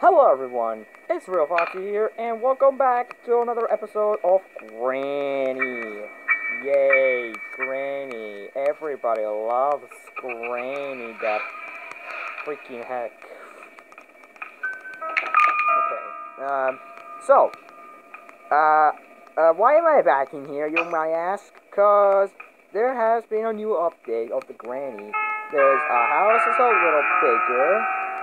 Hello everyone, it's Real Foxy here, and welcome back to another episode of Granny. Yay, Granny. Everybody loves Granny, that freaking heck. Okay, um, so, uh, uh, why am I back in here, you might ask? Cause there has been a new update of the Granny. There's, a house is a little bigger,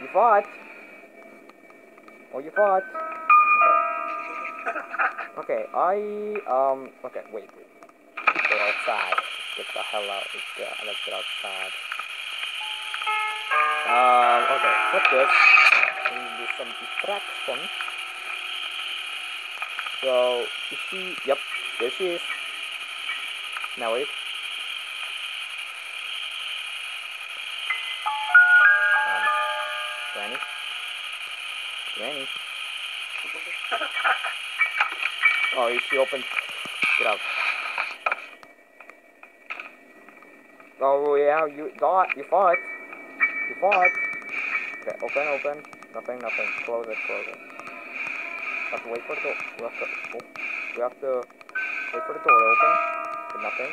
You fought. Oh, you fought. Okay. I, um, okay, wait, wait. Let's go outside. Get the hell out. Let's get, let's get outside. Um, okay, put this. We do some distraction. So, is she, yep, there she is. Now wait. Granny? Oh, she open? Get out. Oh yeah, you thought, you fought. You fought. Okay, open, open. Nothing, nothing. Close it, close it. Have to wait for the door. We have to, oh, we have to wait for the door to open. Get nothing.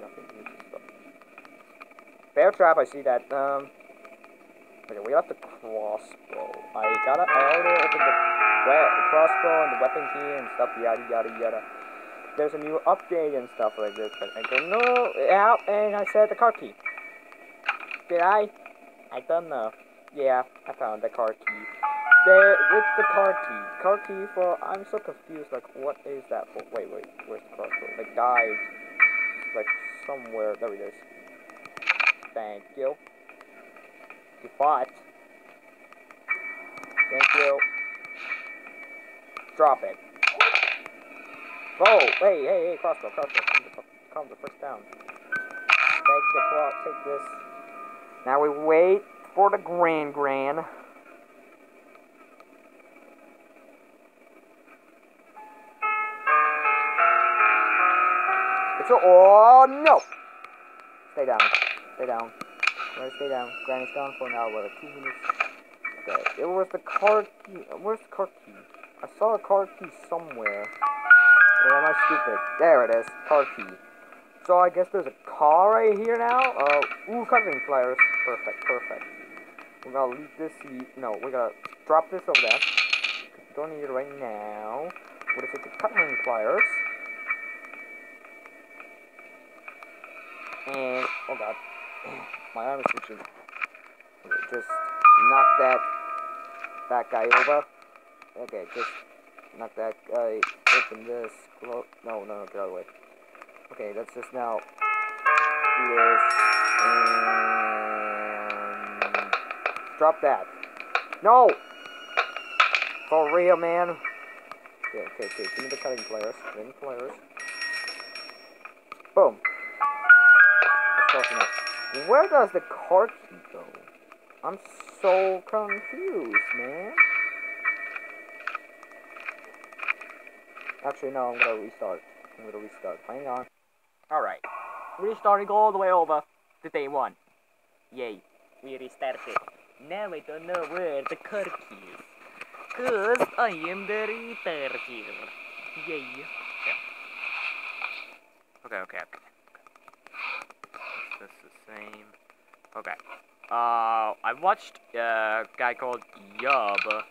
Nothing. Bear trap, I see that. Um, okay, we have the crossbow. I gotta, I already opened the, the crossbow and the weapon key and stuff, yada yada yada. There's a new update and stuff like this, but I don't know. Yeah, and I said the car key. Did I? I don't know. Yeah, I found the car key. There, it's the car key. Car key for, I'm so confused, like, what is that for? Wait, wait, where's the crossbow? The guys, like, somewhere, there it is. Thank you. You fought. Thank you. Drop it. Oh, hey, hey, hey, crossbow, crossbow. Calm the first down. Take the take this. Now we wait for the Grand Grand. It's a, oh no! Stay down, stay down. Granny, stay down. Granny's gone for an hour, two minutes. Okay, it was the car key. Where's the car key? I saw a car key somewhere. Or am I stupid? There it is, car key. So I guess there's a car right here now. Uh, ooh, cutting pliers. Perfect, perfect. We're gonna leave this. No, we're gonna drop this over there. Don't need it right now. We're gonna the cutting pliers. And, oh god. My arm. Okay, just knock that, that guy over. Okay, just knock that guy, open this, no, no, no, get out of the way. Okay, let's just now do this, and drop that. No! For real, man. Okay, okay, okay, give me the cutting pliers, me pliers. Boom. That's close enough. Where does the car key go? I'm so confused, man. Actually, no, I'm gonna restart. I'm gonna restart. Hang on. Alright. Restarting all the way over to day one. Yay. We restarted. Now I don't know where the car key is. Cause I am the retard here. Yay. Okay, okay, okay. This the same? Okay. Uh, I watched a guy called Yub,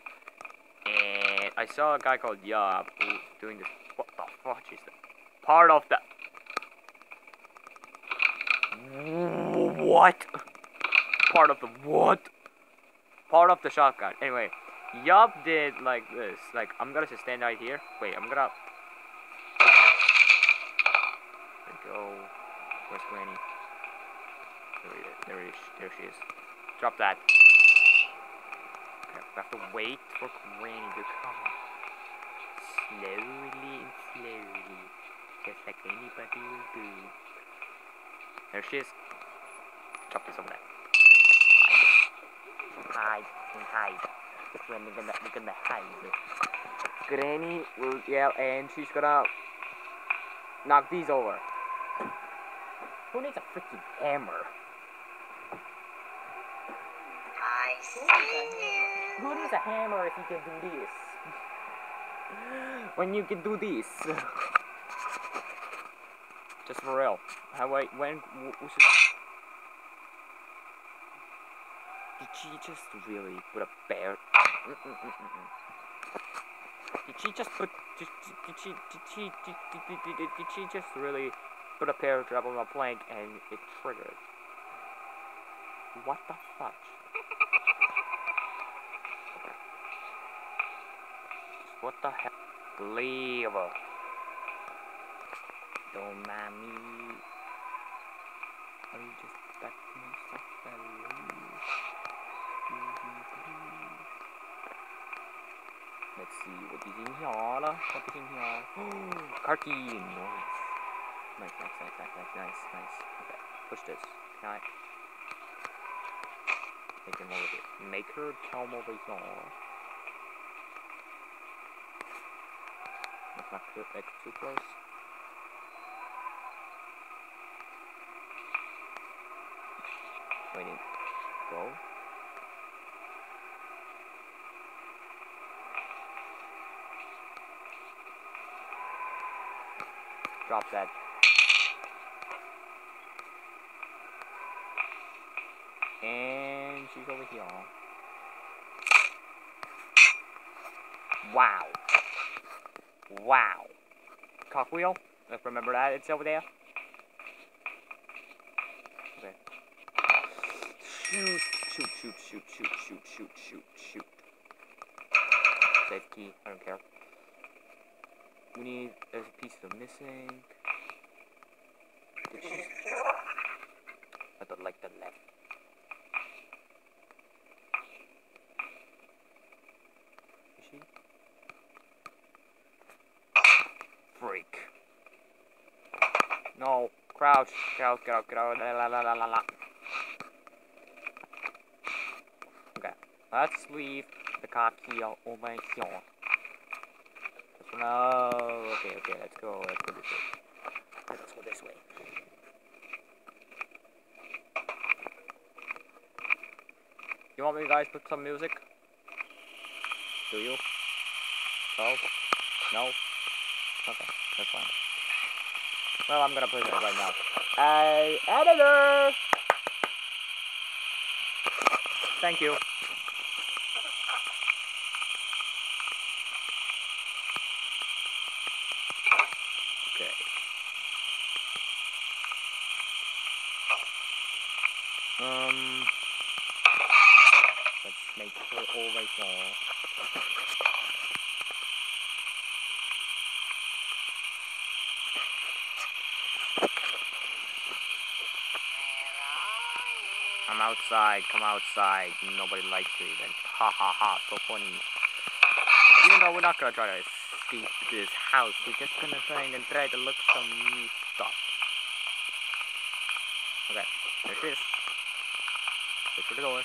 and I saw a guy called Yub doing this. What the fuck is that? Part of the. What? Part of the what? Part of the shotgun. Anyway, Yub did like this. Like, I'm gonna just stand right here. Wait, I'm gonna. Go. Where's Granny? There, she is. Drop that. Okay, we have to wait for Granny to come. Slowly and slowly. Just like anybody will do. There she is. Drop this over there. Hide. Hide. Hide. We're gonna, we're gonna hide. Granny will yell and she's gonna knock these over. Who needs a freaking hammer? I see you. Who needs a hammer if you can do this? when you can do this. Just for real. How wait when should... Did she just really put a bear? Mm-mm-mm-mm-mm. Did she just put? Did, did she? Did she? Did, did, did, did, she just really put a paragraph on a plank and it triggered? What the fuck? What the hell? Leave. Don't mind me. Are you just back to? Let's see what is in here. What is in here? Car key. Nice. Nice, nice, nice, nice, nice, nice, nice. Okay, push this. Can I? Make him over here. Make her come over here. Like too close. Waiting. Go. Drop that. And she's over here. Wow. Wow. Cogwheel. Let's remember that. It's over there. Okay. Shoot, shoot, shoot, shoot, shoot, shoot, shoot, shoot, shoot. Safe key. I don't care. We need. There's a piece of missing. I don't like the left. Is she? Freak. No. Crouch. Out, get out. La, la, la, la, la. Okay. Let's leave the car key over here. No. Okay, okay, let's go. Let's go this way. Let's go this way. You want me guys put some music? Do you? No? No? Okay, that's fine. Well, I'm gonna put it right now. Hey, editor! Thank you. Okay. Um, let's make her all right I'm outside, come outside. Nobody likes you even. Ha ha ha, so funny. Even though we're not gonna try to escape this house, we're just gonna try and try to look some new stuff. Okay, there she is. Look for the door.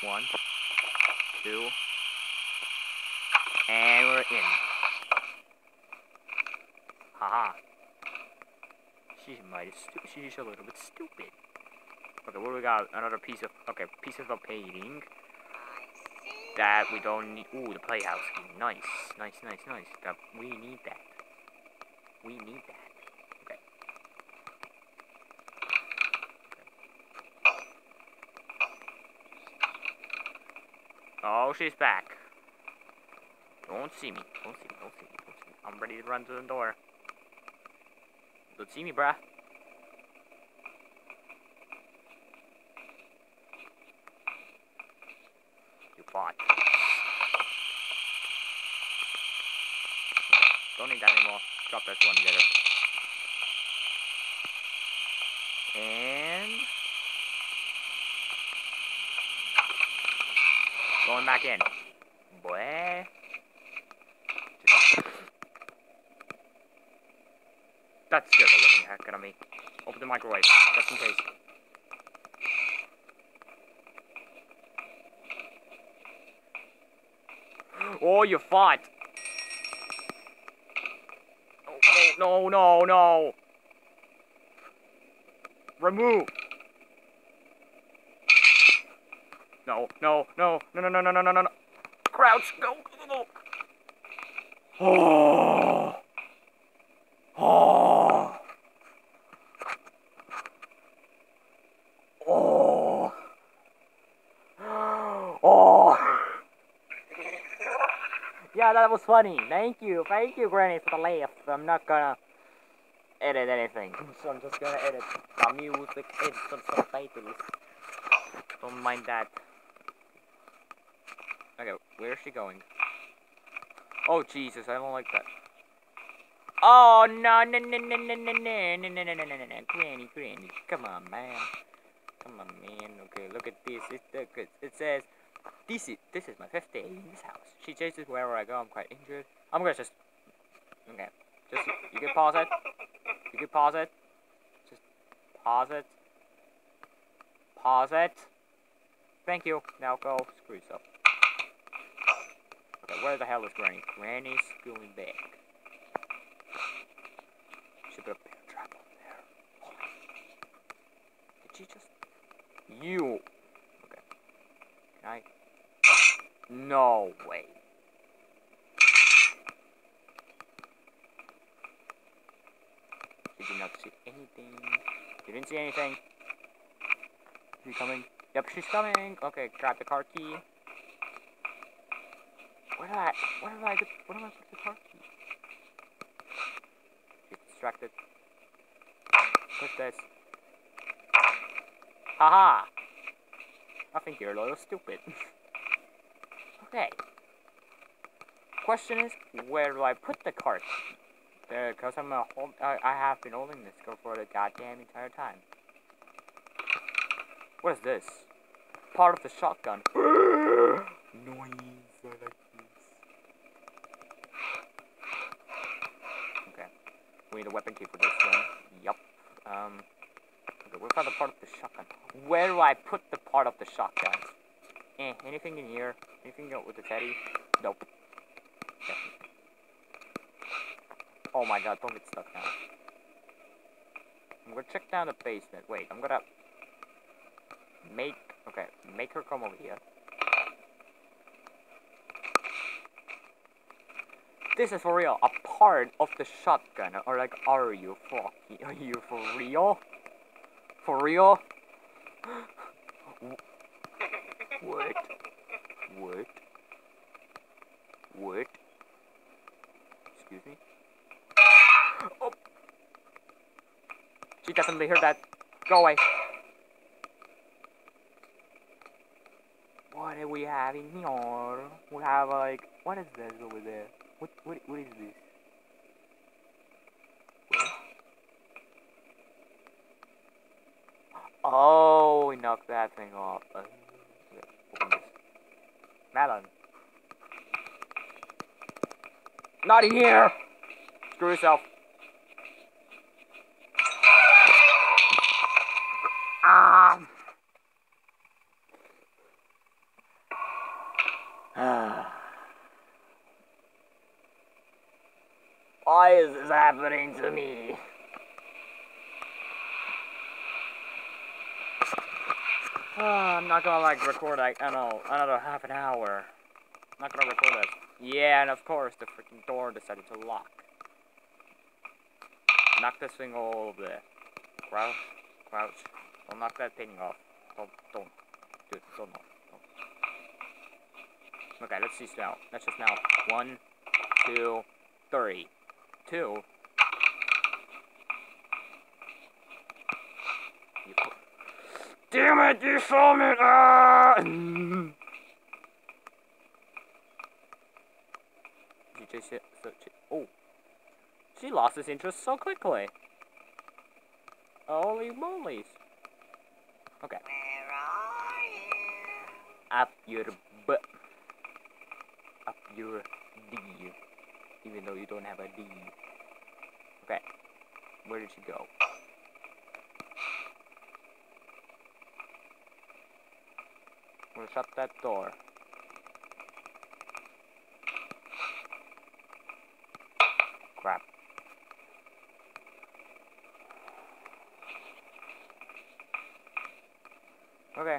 One, two, and we're in. Haha. She's mighty stu- she's a little bit stupid. Okay, what do we got? Another piece of okay, piece of a painting that we don't need. Ooh, the playhouse key. Nice, nice, nice, nice. That we need that. We need that. Okay. Oh, she's back. Don't see me. Don't see me. Don't see me. Don't see me. I'm ready to run to the door. Don't see me, bruh. That's one getter. And... Going back in. Boy. Just... That scared the living heck out of me. Open the microwave, just in case. Oh, you fought! No, no, no! Remove! No, no, no, no, no, no, no, no, no, no. Crouch, go, go, go. Oh. Oh. Oh. Oh. Yeah, that was funny. Thank you. Thank you, Granny, for the laugh. I'm not gonna edit anything. So I'm just gonna edit the music, edit some subtitles. Don't mind that. Okay, where is she going? Oh Jesus, I don't like that. Oh no no no no no no no no no no no no no no Granny Granny come on man come on man okay look at this it it, it says this is this is my fifth day in this house she chases wherever I go I'm quite injured I'm gonna just okay just you can pause it. You can pause it. Just pause it. Pause it. Thank you. Now go screw yourself. Okay where the hell is Granny? Granny's going back should put a bear trap over there. Did she just... You... Okay. Can I... No way. She did not see anything. She didn't see anything. Is she coming? Yep, she's coming. Okay, grab the car key. Where did I... Where did I get... Where did I put the car key? Get distracted. Push this. Haha! I think you're a little stupid. okay. Question is, where do I put the cart? Because I'm a hold, I, I have been holding this go for the goddamn entire time. What is this? Part of the shotgun. Noise. I like this. Okay. We need a weapon key for this one. Yup. Um. Okay, where's the part of the shotgun? Where do I put the part of the shotgun? Eh, anything in here? Anything with the teddy? Nope. Okay. Oh my god, don't get stuck now. I'm gonna check down the basement. Wait, I'm gonna make okay, make her come over here. This is for real, a part of the shotgun, or like, are you fucking, are you for real? For real? What? What? What? Excuse me? Oh! She definitely heard that. Go away. What do we have in here? We have like, what is this over there? What, what, what is this? Oh, we knocked that thing off. Uh. Not in here! Screw yourself. Ah! Why is this happening to me? Oh, I'm not gonna like record like I don't know another half an hour. I'm not gonna record this. Yeah, and of course the freaking door decided to lock. Knock this thing all over there. Crouch, crouch. Don't knock that thing off. Don't, don't. Dude, don't knock. Don't. Okay, let's see now. Let's just now. One, two, three. Two. You put Damn it, you saw me! Ah! you just hit such Oh. She lost his interest so quickly. Holy moly's. Okay. Where are you? Up your butt. up your D, even though you don't have a D. Okay, where did she go? We'll shut that door. Crap. Okay.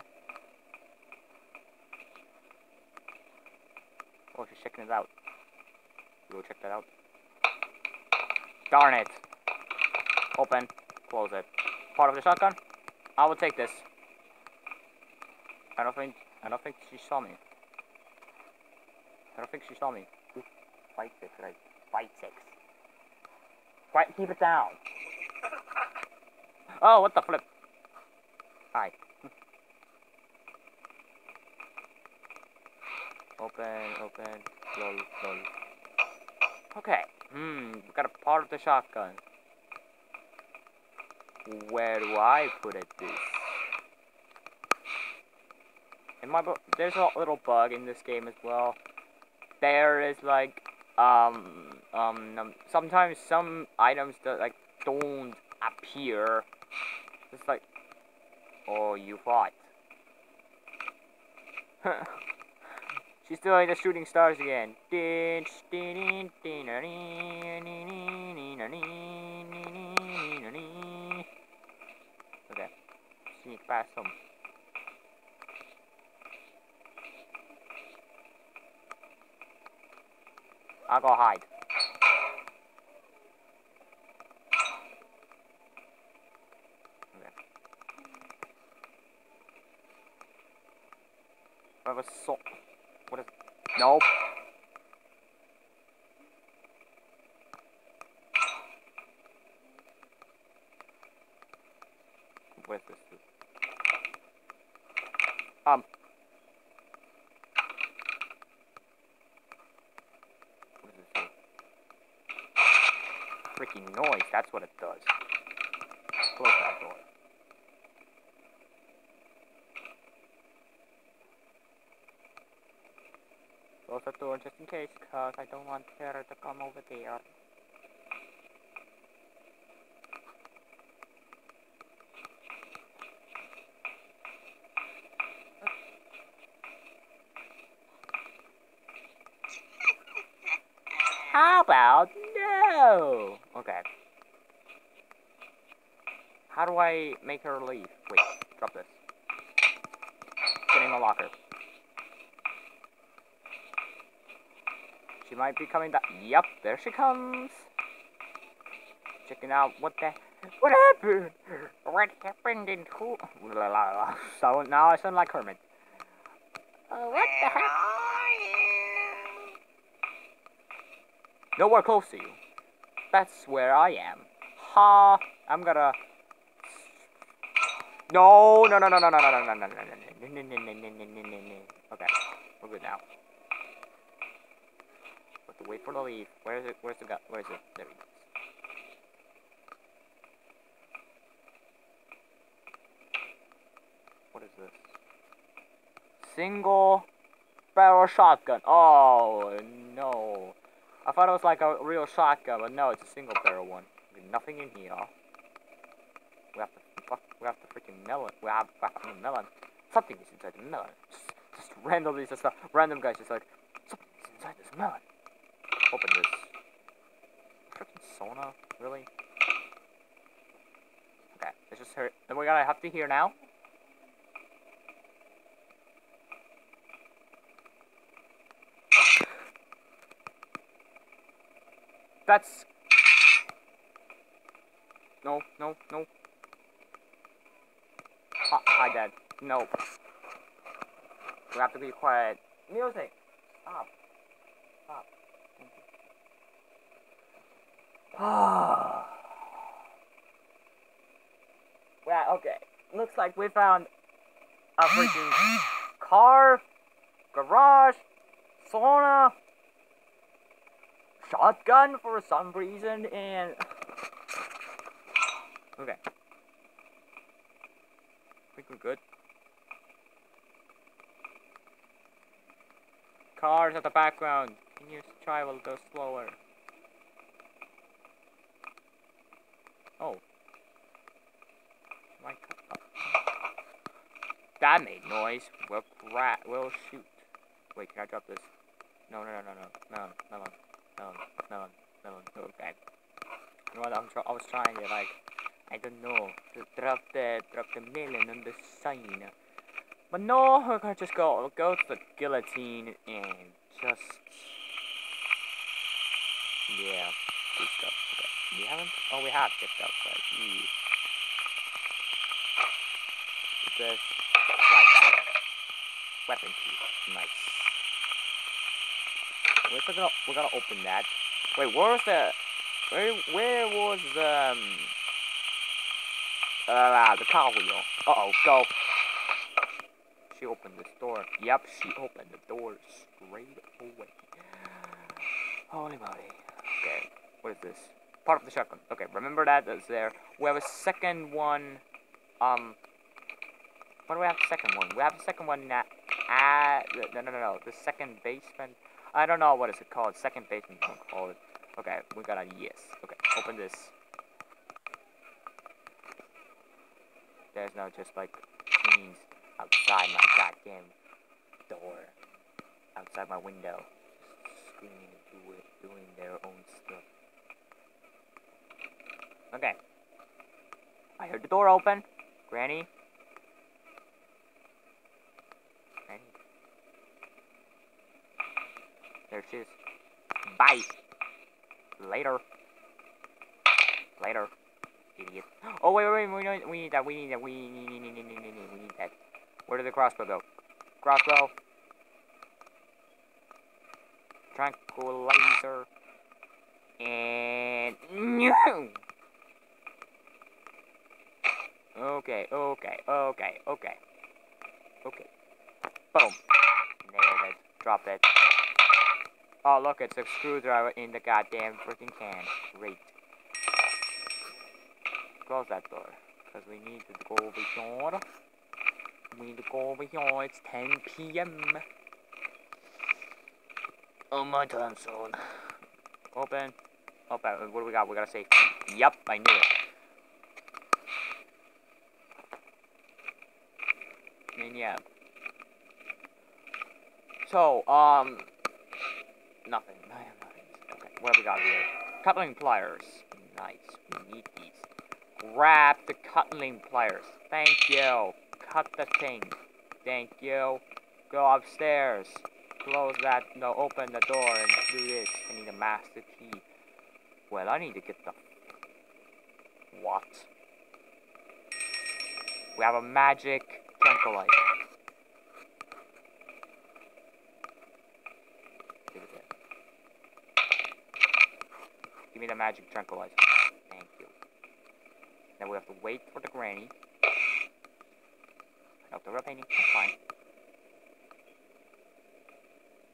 Oh, she's checking it out. We'll check that out. Darn it. Open. Close it. Part of the shotgun? I will take this. I don't think I don't think she saw me. I don't think she saw me. Fight six, right? Fight six. Fight keep it down. Oh, what the flip? Hi. Open, open, lol, lol. Okay. Hmm, we got a part of the shotgun. Where do I put it this? In my book, there's a little bug in this game as well. There is like, um, um, sometimes some items that like don't appear. It's like, oh, you fought. She's doing the shooting stars again. Okay. Sneak past them. I'll go hide. I have a so what is Nope. Where's this? Um. What does this do? Freaking noise, that's what it does. Close that door. Close the door just in case, cause I don't want her to come over there. How about no? Okay. How do I make her leave? Wait, drop this. Get in the locker. She might be coming back. Yep, there she comes. Checking out what the what happened? What happened in who? So now I sound like Kermit. Uh, what the heck? Nowhere close to you. That's where I am. Ha! I'm gonna. No! No! No! No! No! No! No! No! No! No! No! No! No! No! No! No! No! Okay, we're good now. Have to wait for the lead. Where is it? Where's the guy? Where is it? There he is. What is this? Single barrel shotgun. Oh no. I thought it was like a real shotgun, but no, it's a single barrel one. Nothing in here. Fuck have to freaking melon. We have, to melon. Something is inside the melon. Just, just randomly just a random guys just like something's inside this melon. Open this. Freaking sauna? Really? Okay, let's just hurt. Then we gotta have to hear now. That's. No, no, no. Hi, hi Dad. No. We have to be quiet. Music! Stop. Stop. Ah. well, okay. Looks like we found a freaking car, garage, sauna, shotgun for some reason, and... Okay. We're good. cars at the background. Can you travel go slower? Oh. My oh. That made noise. We'll cra- we'll shoot. Wait, can I drop this? No, no, no, no, no. Melon, melon, melon, melon, melon. Okay. You know what? I'm tr- I was trying to like, I don't know, drop the drop the melon on the sign. But no, we're gonna just go go to the guillotine and just yeah, stuff. Okay, we haven't. Oh, we have shipped outside. Put this. Weapon key. Nice. We're gonna we're gonna open that. Wait, where was the where where was the um uh the car wheel? Uh oh, go. She opened this door. Yep, she opened the door straight away. Holy moly. Okay, what is this? Part of the shotgun. Okay, remember that that's there. We have a second one. Um, what do we have the second one? We have the second one at, at no, no, no, no, the second basement. I don't know what is it called. Second basement, call it. Okay, we got a yes. Okay, open this. There's no just like teens outside my goddamn door, outside my window, screaming and do doing their own stuff. Okay. I heard the door open. Granny. Granny. There she is. Bye. Later. Later. Idiot. Oh wait, wait, wait. We need, we need that. We need that. We need, need, need, need, need, need, need, we need that. Where did the crossbow go? Crossbow. Tranquilizer. And no. Okay, okay, okay, okay. Okay. Boom. Nailed it. Drop it. Oh, look, it's a screwdriver in the goddamn freaking can. Great. Close that door. Because we need to go over here. We need to go over here. It's 10 p.m. Oh, my time soon. Open. Open. What do we got? We gotta say. Yep, I knew it. And yeah. So, um, nothing. I nothing. Okay, what have we got here? Cutting pliers. Nice. We need. Grab the cutting pliers. Thank you. Cut the thing. Thank you. Go upstairs. Close that. No, open the door and do this. I need a master key. Well, I need to get the. What? We have a magic tranquilizer. Give it there. Give me the magic tranquilizer. Thank you. Now we have to wait for the granny. Out the painting. That's fine.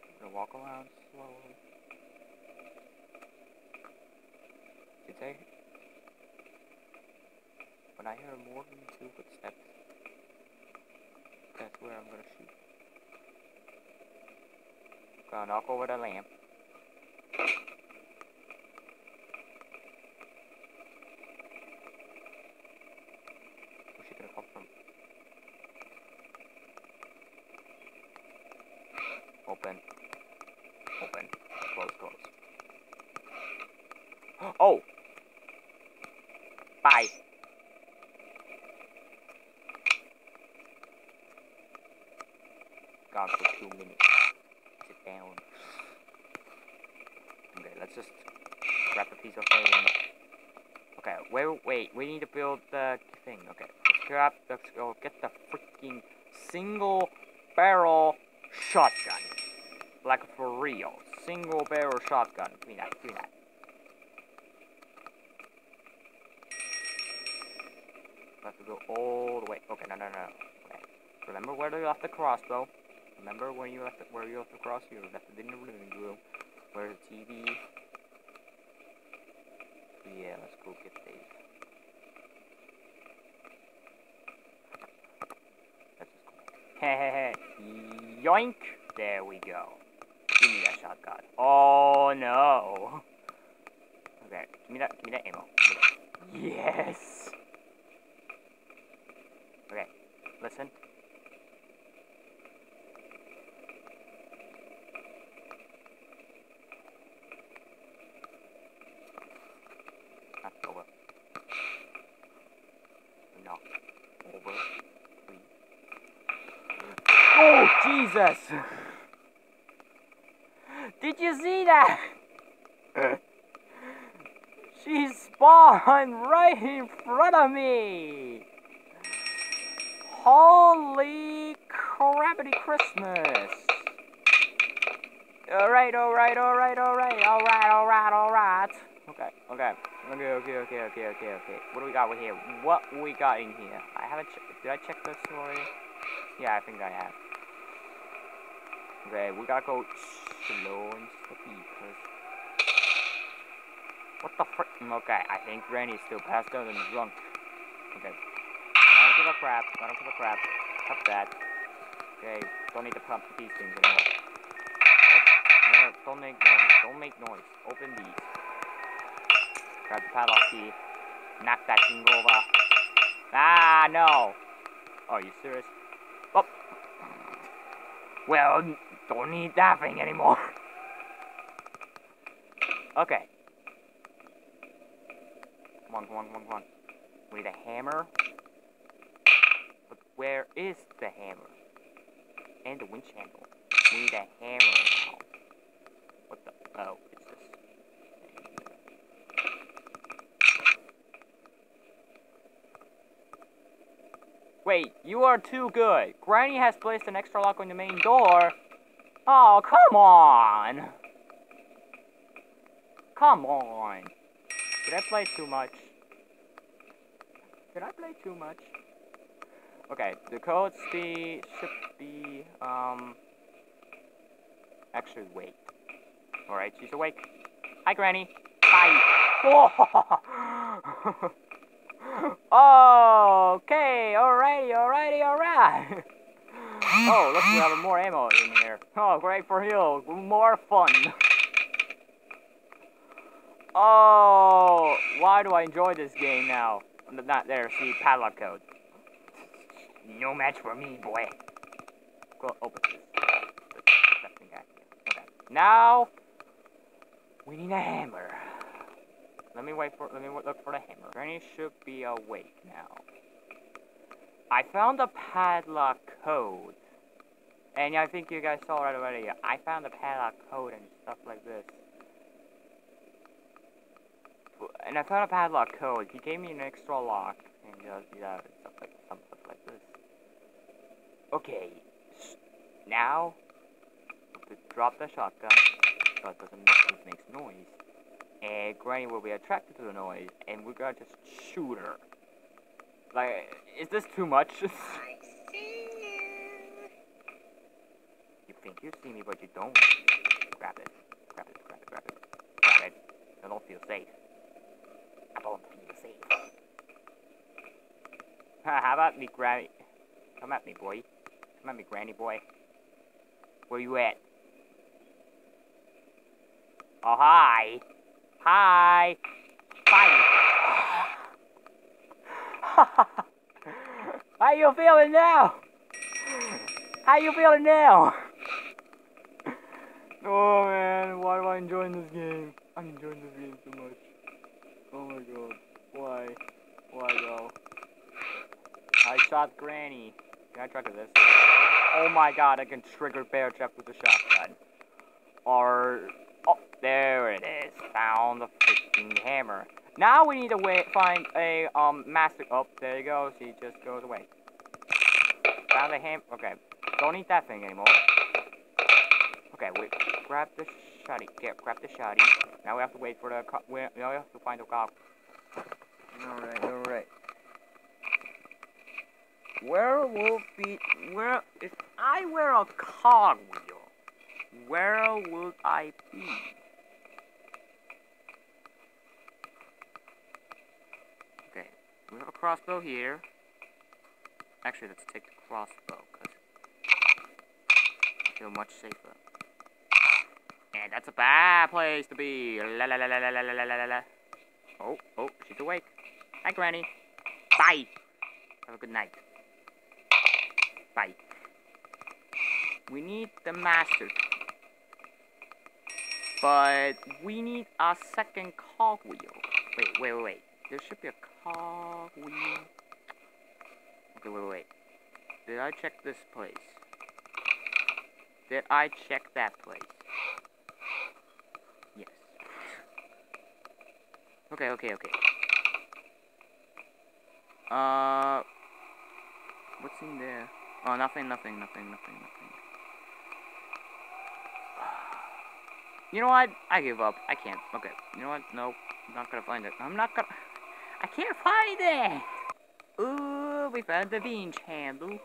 I'm gonna walk around slowly. Did they? When I hear more than two footsteps, that's where I'm gonna shoot. Gonna knock over the lamp. From? Open. Open. Close, close. Oh! Bye. Gone for two minutes. Sit down. Okay, let's just grab a piece of paper. Okay, wait, wait, we need to build the thing. Okay, let's let's go get the freaking single barrel shotgun. Like for real. Single barrel shotgun. Give me that, give me that. to go all the way. Okay, no, no, no. Okay. Remember where you left the crossbow. Remember where you left the, where you left the crossbow. You left it in the living room. Where's the TV? Yeah, let's go get Dave. Let's just go. Hey, hey, hey. Yoink! There we go. Give me that shotgun. Oh no. Okay, give me that. Give me that ammo. Me that. Yes. Okay, listen. That's over. No. Over. Please. Oh, Jesus! Did you see that? she spawned right in front of me! Holy crappity Christmas! Alright, alright, alright, alright, alright, alright, alright. Okay, okay. Okay, okay, okay, okay, okay, okay. What do we got here? What we got in here? I haven't. Did I check the story? Yeah, I think I have. Okay, we gotta go slow and steady, cause... What the frick? Okay, I think Granny's still passed out and drunk. Okay. The crap, the crap. Cut that. Okay, don't need to pump these things anymore. No, don't make noise, don't make noise. Open these. Grab the padlock key. Knock that thing over. Ah, no! Are you serious? Oh. Well, don't need that thing anymore. okay. Come on, come on, come on, come on. We need a hammer. But where is the hammer? And the winch handle. We need a hammer now. What the? Oh, it's this. Wait, you are too good. Granny has placed an extra lock on the main door. Oh, come on! Come on! Did I play too much? Did I play too much? Okay, the code should be, um... Actually, wait. Alright, she's awake. Hi, Granny. Bye. Oh! okay, alrighty, alrighty, alright. Oh, look, we have more ammo in here. Oh, great for you. More fun. Oh, why do I enjoy this game now? Not there, see, padlock code. No match for me, boy. Go open this. Okay. Now, we need a hammer. Let me wait for, let me look for the hammer. Granny should be awake now. I found the padlock code. And I think you guys saw it already. I found the padlock code and stuff like this. And I found a padlock code. He gave me an extra lock. And that and stuff like, some stuff like this. Okay. Now, drop the shotgun. So it doesn't makes noise and Granny will be attracted to the noise, and we're gonna just shoot her. Like, is this too much? I see you. You think you see me, but you don't. Grab it. Grab it, grab it, grab it. Grab it. I don't feel safe. I don't feel safe. How about me, Granny? Come at me, boy. Come at me, Granny boy. Where you at? Oh, hi. Hi. Bye. How you feeling now? How you feeling now? Oh man, why am I enjoying this game? I'm enjoying this game so much. Oh my god. Why? Why though? I shot Granny. Can I try to this? Oh my god, I can trigger bear trap with a shotgun. Or Oh, there it is. Found the freaking hammer. Now we need to wait, find a um master. Oh, there you go. She just goes away. Found the ham. Okay, don't need that thing anymore. Okay, wait. Grab the shotty. Get grab the shotty. Now we have to wait for the. We now we have to find the cop. All right, all right. Where will be where if I wear a cogwheel? where would I be? Okay, we have a crossbow here. Actually, let's take the crossbow, because I feel much safer. And that's a bad place to be. La la la la la la la la la. Oh, oh, she's awake. Hi, Granny. Bye. Have a good night. Bye. We need the master. But we need a second cogwheel. Wait, wait, wait, wait. There should be a cogwheel. Okay, wait, wait, wait. Did I check this place? Did I check that place? Yes. Okay, okay, okay. Uh, what's in there? Oh, nothing, nothing, nothing, nothing, nothing. You know what? I give up. I can't. Okay. You know what? Nope. I'm not gonna find it. I'm not gonna. I can't find it. Ooh, we found the winch handle.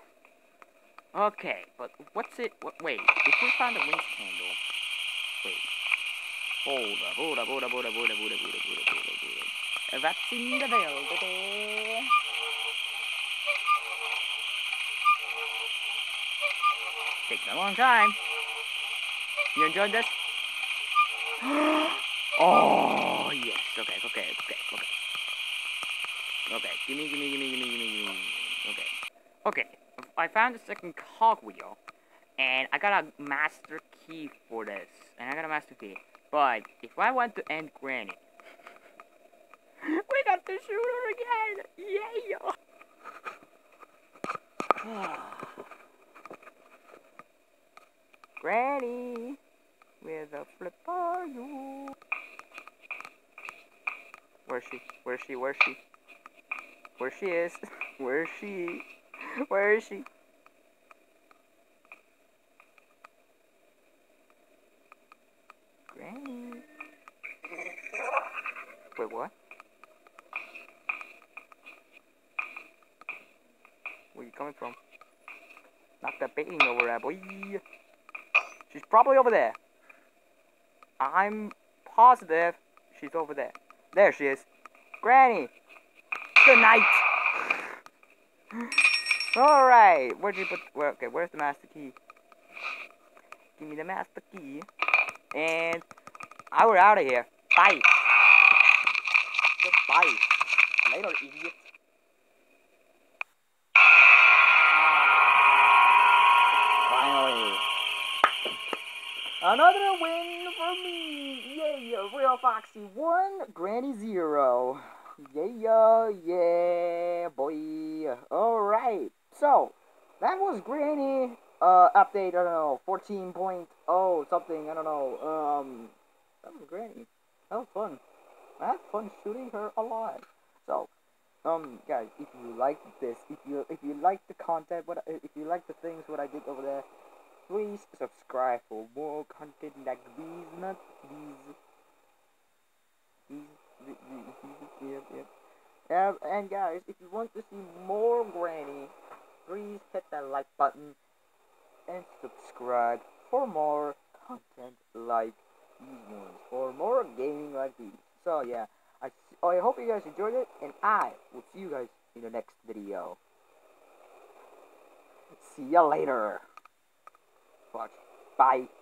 Okay, but what's it? What, wait. If we found the winch handle, wait. Hold up. Hold up. Hold up. Hold up. Hold up. Hold up. Hold up. Hold up. Hold up. Hold up. That's in the building. Taking a long time. You enjoyed this? oh yes. Okay. Okay. Okay. Okay. Okay. Gimme. Gimme. Gimme. Gimme. Gimme. Gimme. Okay. Okay. I found the second cogwheel, and I got a master key for this, and I got a master key. But if I want to end Granny, we got to shoot her again. Yeah. Granny. Where the flip are you? Where's she? Where's she? Where's she? Where she is? Where is she? Where is she? Granny. Wait, what? Where you coming from? Not that baiting over there, boy. She's probably over there. I'm positive she's over there. There she is. Granny! Good night! Alright, where'd you put, where, okay, where's the master key? Give me the master key. And, I we're out of here. Bye! Just bye. Later, idiot. Ah. Finally. Another win for me! Yeah, Real Foxy 1, Granny 0. Yeah, yeah, yeah boy. Alright, so, that was Granny, uh, update, I don't know, 14.0 something, I don't know, um, that was Granny. That was fun. I had fun shooting her alive. So, um, guys, if you like this, if you, if you like the content, what, if you like the things, what I did over there, please subscribe for more content like these, not these. These, yep, yep. And guys, if you want to see more Granny, please hit that like button and subscribe for more content like these ones, for more gaming like these. So yeah, I I hope you guys enjoyed it, and I will see you guys in the next video. See ya later. Watch. Bye.